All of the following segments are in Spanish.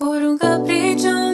Por un capricho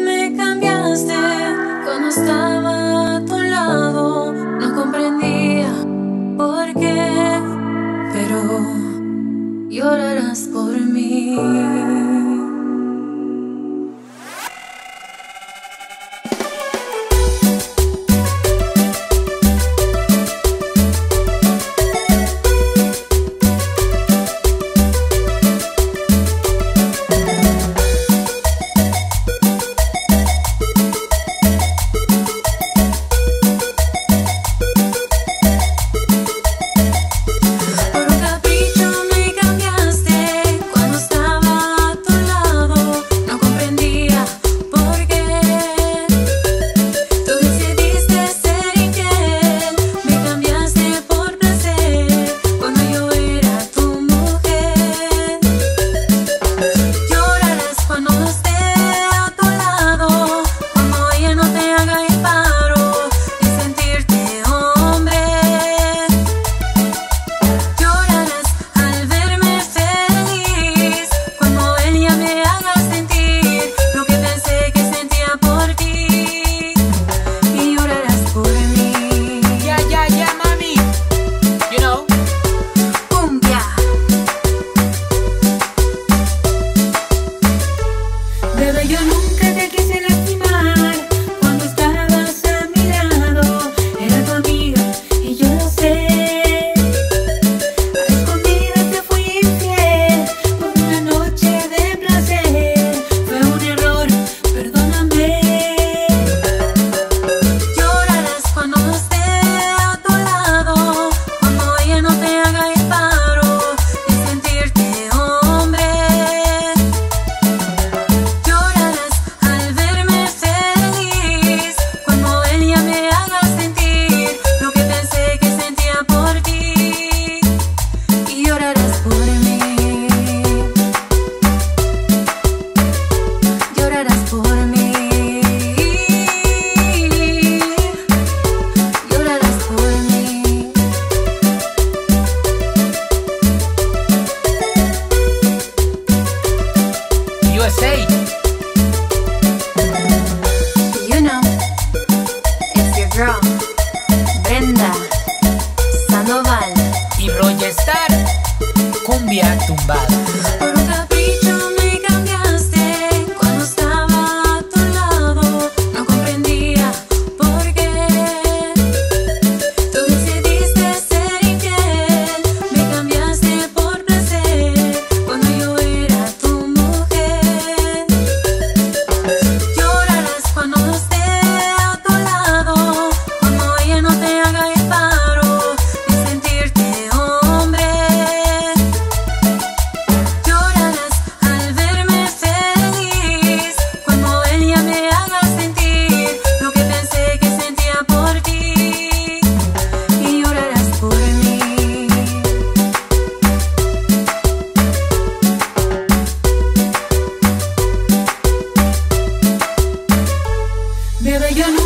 lluvia tumbada. Baby, yo